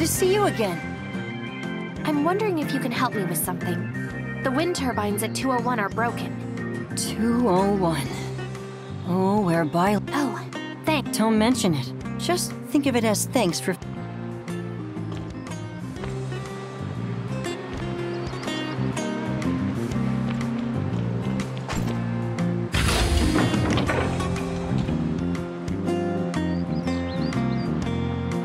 To see you again. I'm wondering if you can help me with something. The wind turbines at 201 are broken. 201. Oh, whereby... Oh, thanks. Don't mention it. Just think of it as thanks for...